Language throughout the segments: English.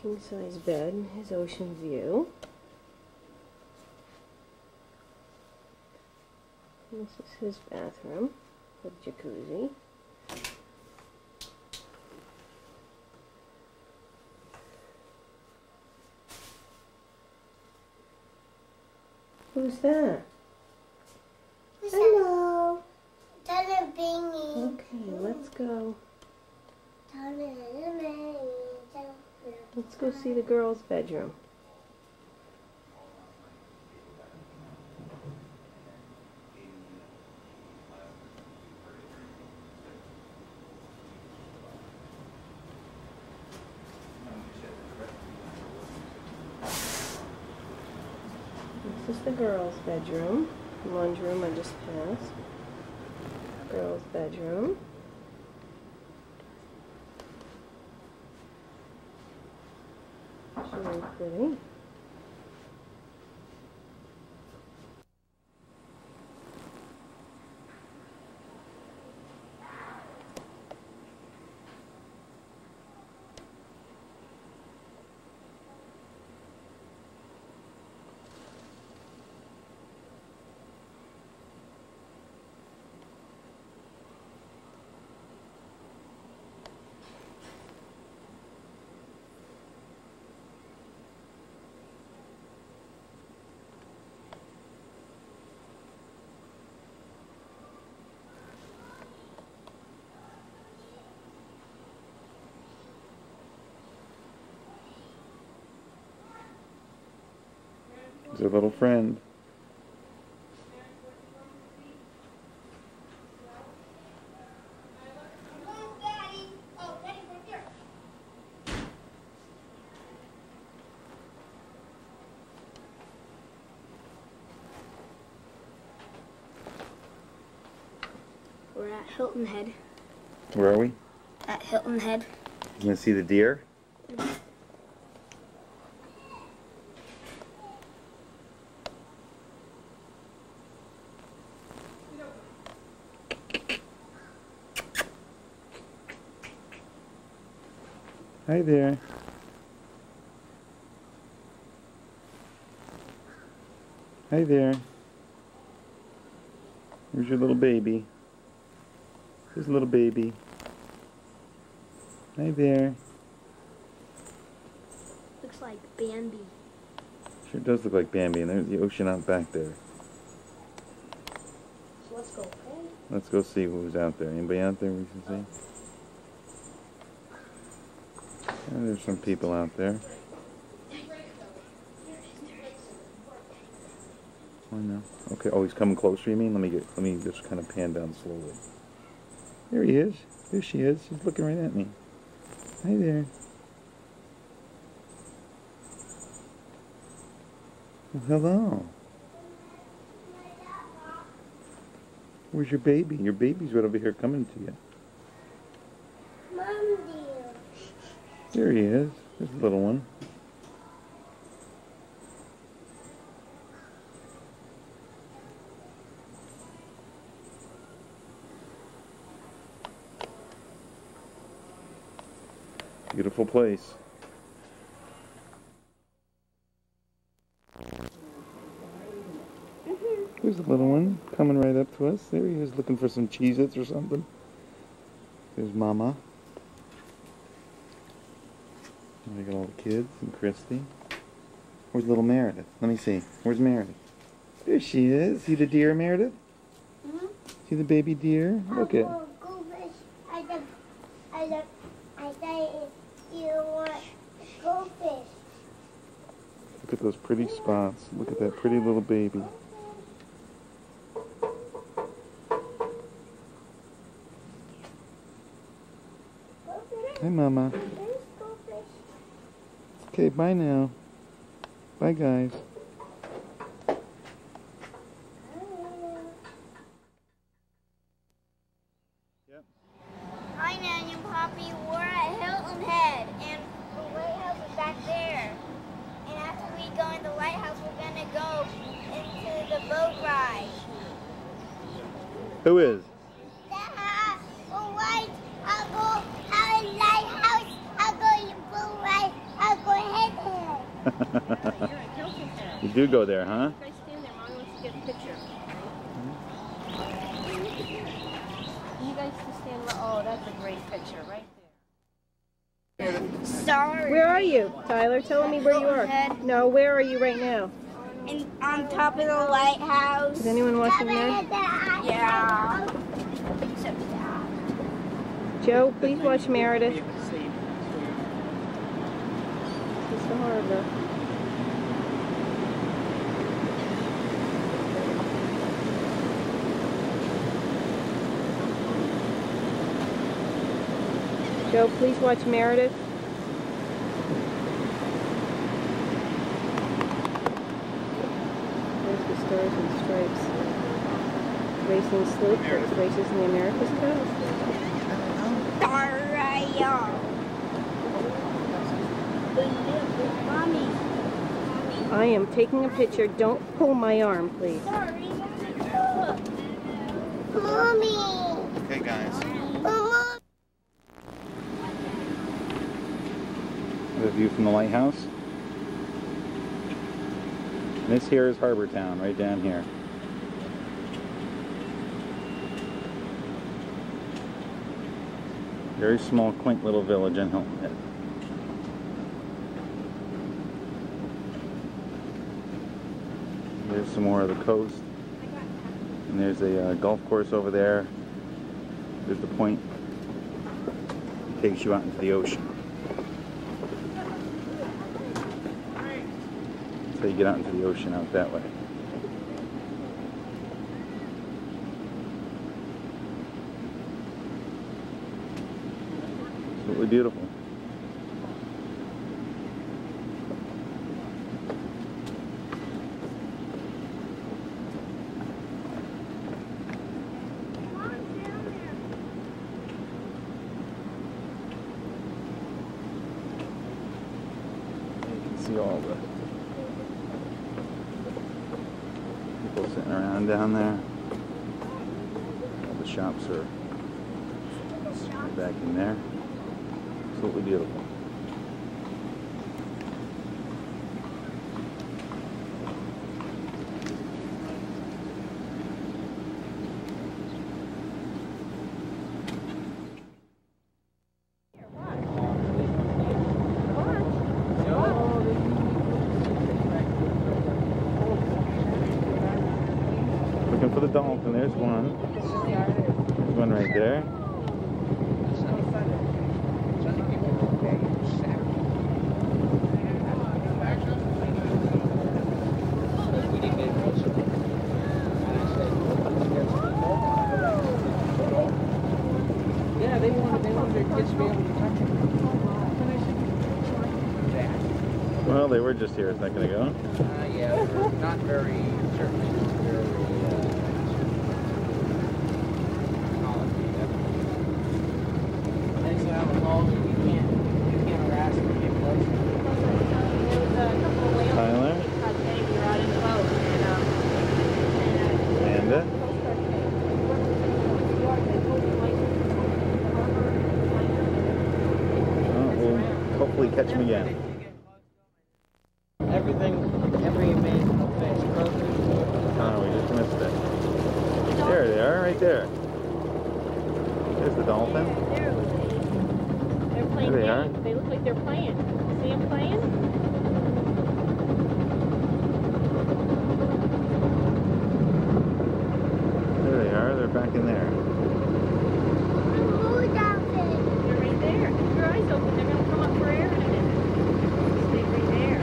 king size bed, his ocean view. And this is his bathroom with jacuzzi. Who's that? Hello. Donna Bingy. Okay, let's go. Donna Let's go see the girls' bedroom. This is the girls' bedroom. Laundry room I just passed. Girls' bedroom. It's really pretty. A little friend. We're at Hilton Head. Where are we? At Hilton Head. You gonna see the deer? Hi there. Hi there. Here's your little baby. Here's a little baby. Hi there. Looks like Bambi. Sure does look like Bambi, and there's the ocean out back there. So let's go. Let's go see who's out there. Anybody out there we can see? Yeah, there's some people out there. Oh no. Okay. Oh, he's coming closer. You mean? Let me get. Let me just kind of pan down slowly. There he is. There she is. She's looking right at me. Hi there. Well, hello. Where's your baby? Your baby's right over here coming to you. Mom dear. There he is. There's the little one. Beautiful place. There's the little one coming right up to us. There he is looking for some Cheez-Its or something. There's Mama. We got all the kids and Christy. Where's little Meredith? Let me see. Where's Meredith? There she is. See the deer, Meredith? Mm-hmm. See the baby deer? Look at. Look at those pretty spots. Look at that pretty little baby. Hey, Mama. Let's go fish. Okay, bye now. Bye, guys. Hi, Nanny and Poppy. We're at Hilton Head, and the lighthouse is back there. And after we go in the lighthouse, we're gonna go into the boat ride. Who is? Dad, all right, I'll go out in lighthouse. I'll go in the boat ride. I'll go You're at Hilton Head. you do go there, huh? You guys stand there. Mommy wants to get a picture. You guys just stand. Oh, that's a great picture right there. Sorry. Where are you, Tyler? Tell me where you are. No, where are you right now? In, on top of the lighthouse. Is anyone watching there? Yeah. Except that. Joe, please watch Meredith. It's the harbor. Joe, please watch Meredith. There's the stars and stripes. Racing sloop that races in the America's Cup. Dario. Mommy. Mommy. I am taking a picture. Don't pull my arm, please. Sorry. Mommy. Okay, guys. Mama. The view from the lighthouse. And this here is Harbor Town, right down here. Very small, quaint little village in Hilton Head. There's some more of the coast. And there's a uh, golf course over there. There's the point. Takes you out into the ocean. So you get out into the ocean out that way. Absolutely beautiful. You can see all the people sitting around down there. All the shops are back in there. Absolutely beautiful. Looking for the dolphin. There's one. There's one right there. Yeah, they wanted, they wanted their kids be able to touch it. Well, they were just here a second ago. Uh, yeah, not very, certainly not very, uh, technology. That's why I'm alone, you can't, you can't harass them, get close. Tyler, Amanda. Oh, we'll hopefully catch them again. Everything, every imaginable fish, groceries, Oh, we just missed it. There they are, right there. There's the dolphin. They're playing There they are. They look like they're playing. See them playing? There they are. They're back in there. Blue dolphin. They're right there. Keep your eyes open. They're going to come up for air in a minute. Stay right there.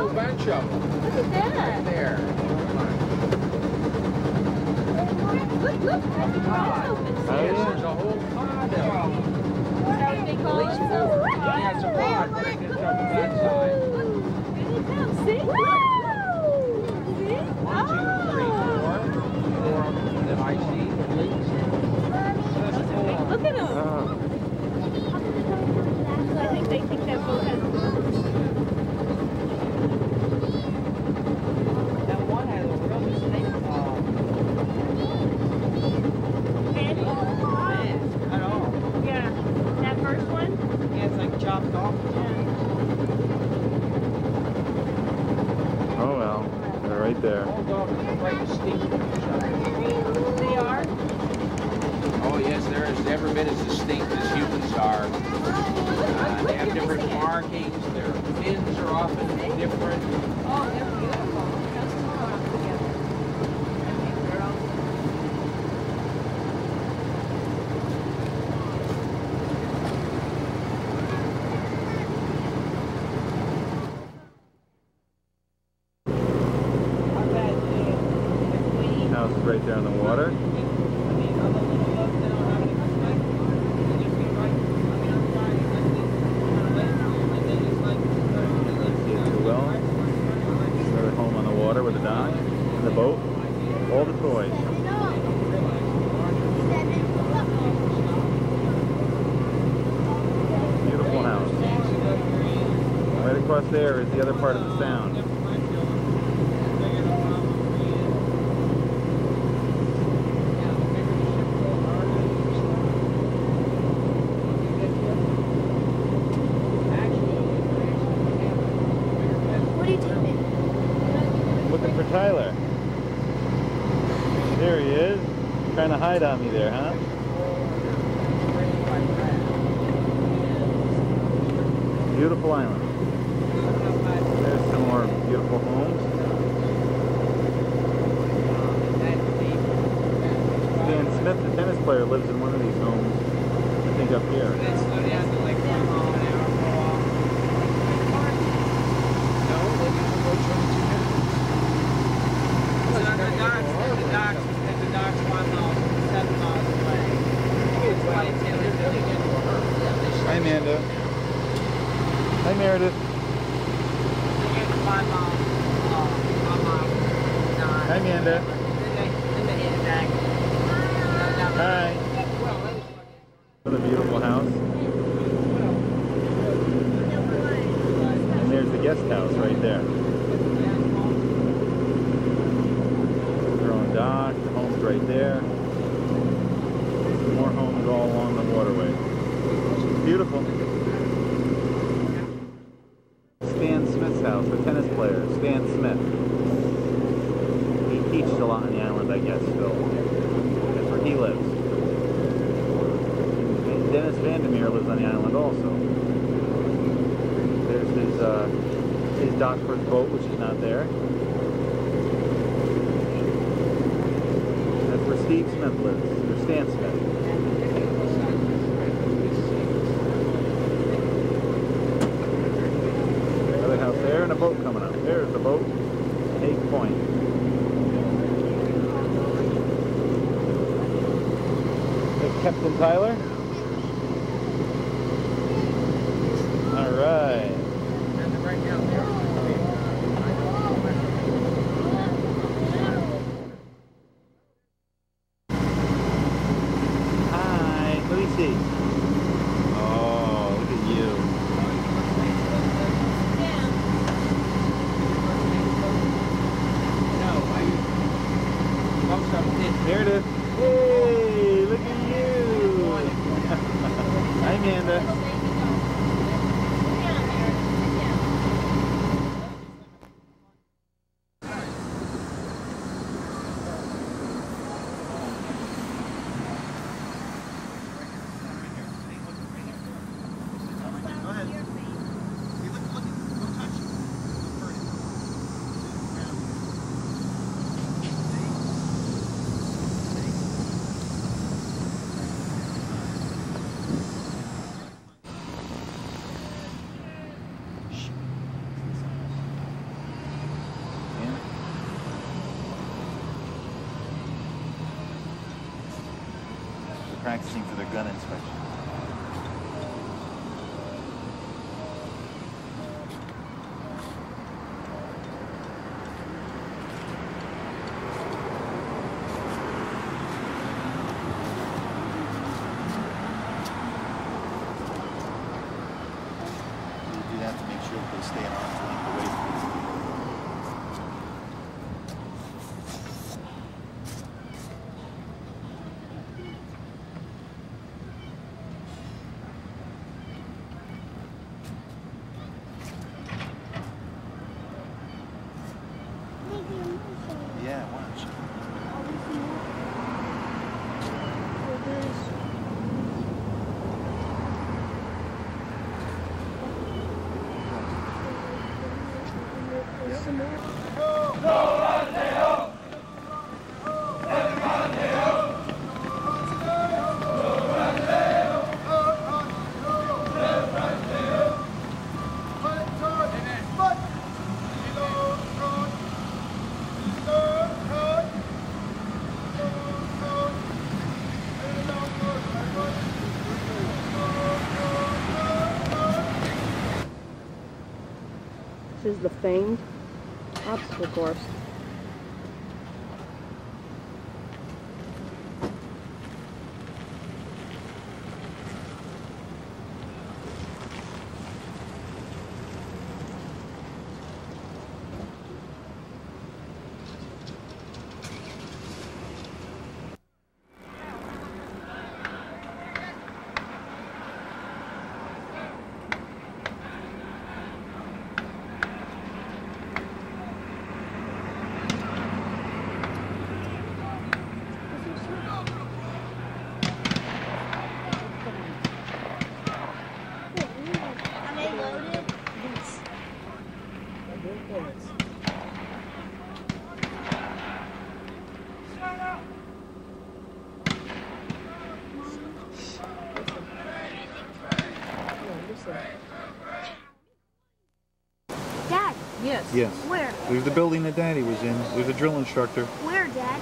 Oh, bad shovel. Look at that. There. Look, look. Keep your eyes open. Oh, Yes, yeah. there's a whole pond of them. Is that what they call At least it? four. Yeah, it's a pond, but it gets up to that side. Here they come. See? See? One, two, three, four. Four of them that I see, at least. So that's a full on. Look at them. Oh, I think they think that boat has That one has a real distinct, uh, right there. All dogs are quite distinct from each other. They are? Oh yes, they're as every bit as distinct as humans are. Uh, they have different markings. Their fins are often different. Oh, they're beautiful. That's tomorrow together. Okay, girls. Our bad day. The queen. House is right there on the water. See it too well. Another home on the water with a dock, and the boat, all the toys. Beautiful house. There is the other part of the sound. What are you doing? Looking for Tyler. There he is. Trying to hide on me there, huh? Beautiful island. There's some more beautiful homes. Dan Smith, the tennis player, lives in one of these homes. I think up here. Hi, Amanda. Hi, Meredith. Hi, Amanda. Hi. What a beautiful house. And there's the guest house right there. Their own dock, the home's right there. More homes all along the waterway. Beautiful. Stan Smith's house, the tennis player, Stan Smith. He teaches a lot on the island, I guess, still. That's where he lives. And Dennis Van der Meer lives on the island also. There's his, uh, his dock for his boat, which is not there. That's where Steve Smith lives, or Stan Smith. Another house there and a boat coming up. There's the boat. Eight Point. Captain Tyler. All right. Hi. Let me see. Oh, look at you. Meredith. Hey, look at you. Hi, Amanda. Yeah. They're practicing for their gun inspection. They do that to make sure that they stay an arm's length away from each other. Maybe some more. This is the famed obstacle course. Are they loaded? Dad, Yes. Yes. where? There's the building that Daddy was in. There's a drill instructor. Where, Dad?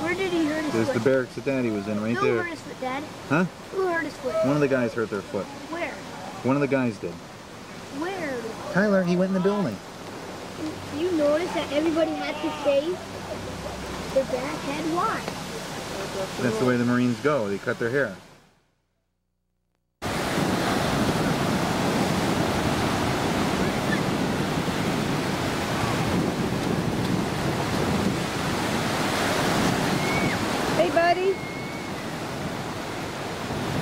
Where did he hurt his There's the barracks that Daddy was in right Who hurt there. his foot, Dad? Huh? Who hurt his foot? One of the guys hurt their foot. Where? One of the guys did. Where? Tyler, he went in the building. You notice that everybody had to shave their back head? Why? That's the way the Marines go. They cut their hair. Hey, buddy.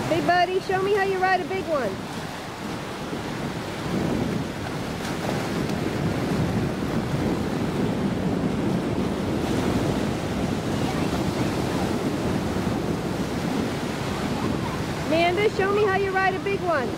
Hey, buddy, show me how you ride a big one. Amanda, show me how you ride a big one.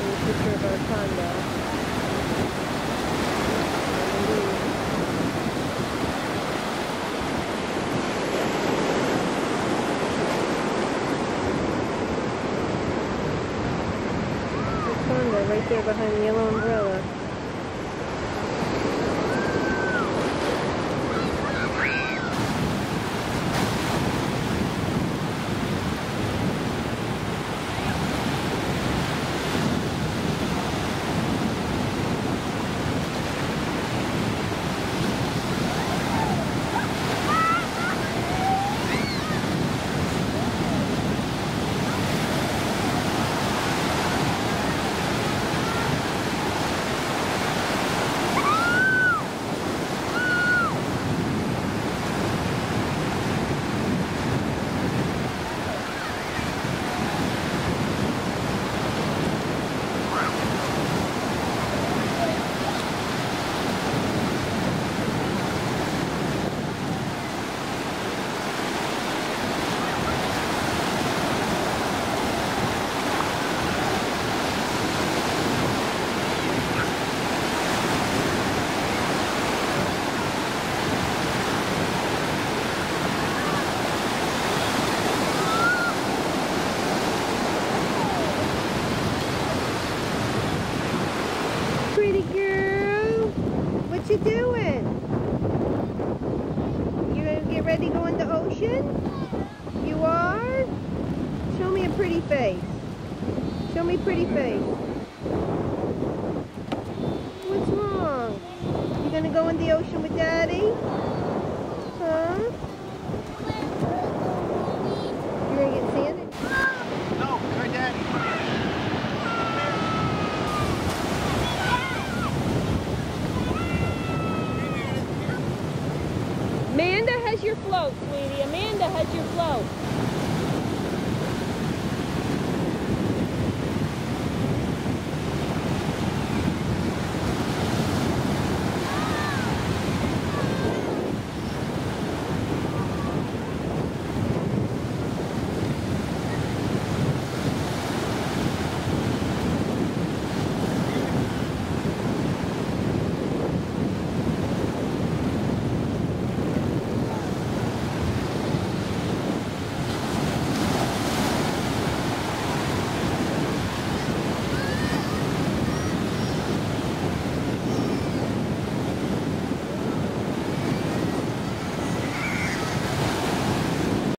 There's a picture of our condo. There's a condo right there behind the yellow umbrella. you doing? You gonna get ready to go in the ocean? You are? Show me a pretty face. Show me pretty face. What's wrong? You gonna go in the ocean with daddy? Huh? Float, sweetie. Amanda has your float.